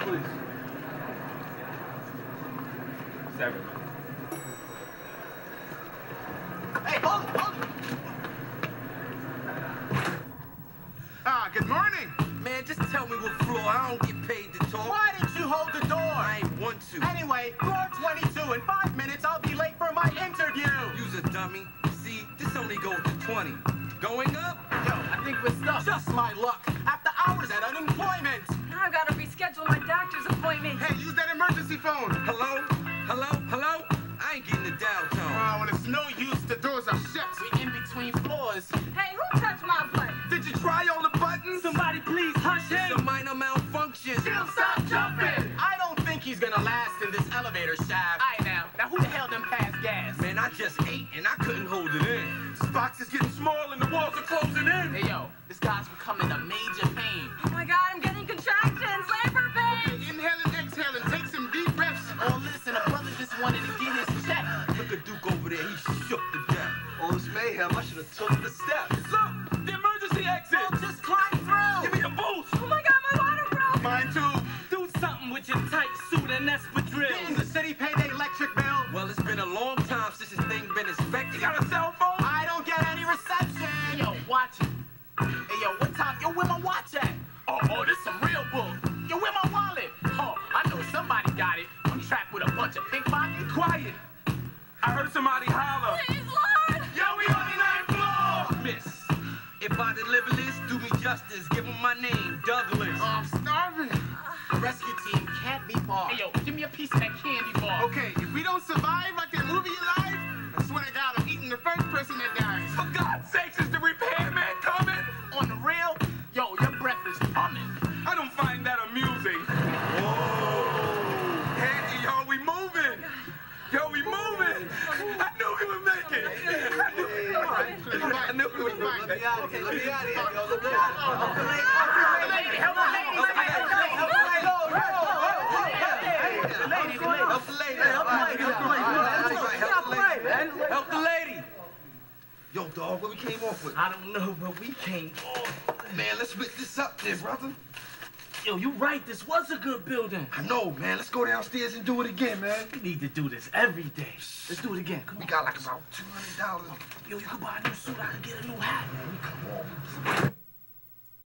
please. Seven. Hey, hold it, hold it. Ah, good morning. Man, just tell me what floor. I don't get paid to talk. Why didn't you hold the door? I ain't want to. Anyway, floor 22. In five minutes, I'll be late for my interview. Use a dummy. See, this only goes to 20. Going up? Yo, I think we're stuck. Just my luck. After hours at unemployment. Now I've got my doctor's appointment. Hey, use that emergency phone. Hello? Hello? Hello? I ain't getting the dial tone. Oh, when it's no use, the doors are shut. We in between floors. Hey, who touched my butt? Did you try all the buttons? Somebody please hush him. It's a him. minor malfunction. Still stop jumping. I don't think he's gonna last in this elevator shaft. Aye now. Now who the hell done passed gas? Man, I just ate and I couldn't hold it in. This box is getting wanted to get his check. Look at Duke over there. He shook to death. Oh, All this mayhem, I should have took the steps. Look, the emergency exit. Well, just climb through. Give me a boost. Oh my god, my water broke. Mine too. Do something with your tight suit and espadrille. Didn't somebody holler. Please, Lord. Yo, we on the ninth floor. Miss, if I deliver this, do me justice. Give him my name, Douglas. Oh, I'm starving. The rescue team can't be far. Hey, yo, give me a piece of that candy bar. Okay, if we don't survive like Help the lady. Yo, dog, what we came off with? I don't know, but we came off. Man, let's whip this up there, brother. Yo, you right. This was a good building. I know, man. Let's go downstairs and do it again, man. We need to do this every day. Let's do it again. Come We on. got like about $200. Yo, you can buy a new suit. I can get a new hat. Man, come on.